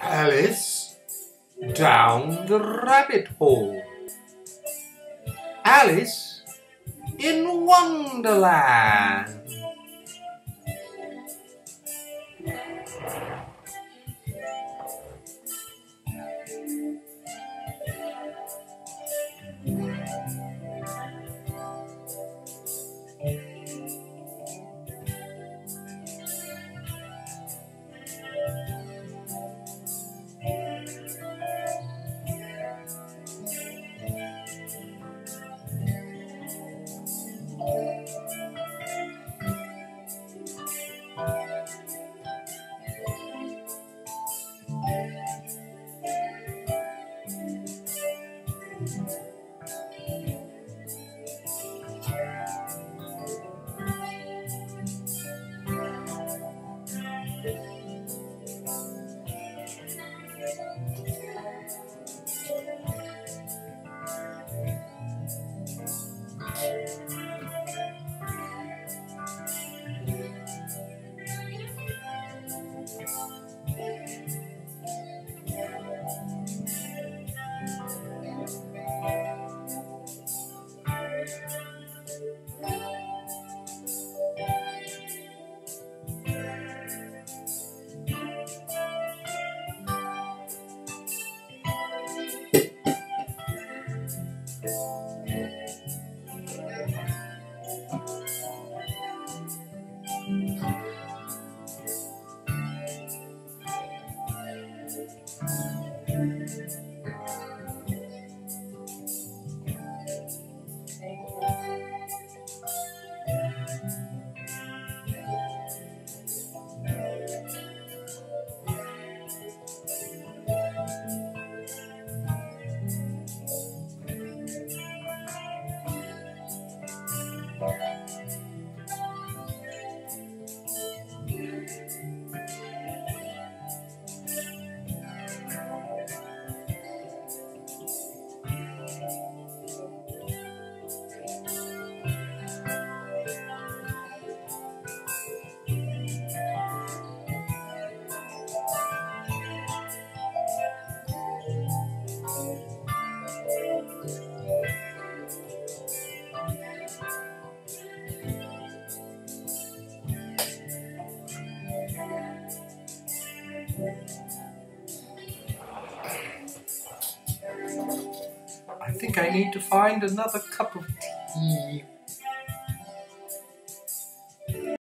Alice down the rabbit hole. Alice in Wonderland. I think I need to find another cup of tea.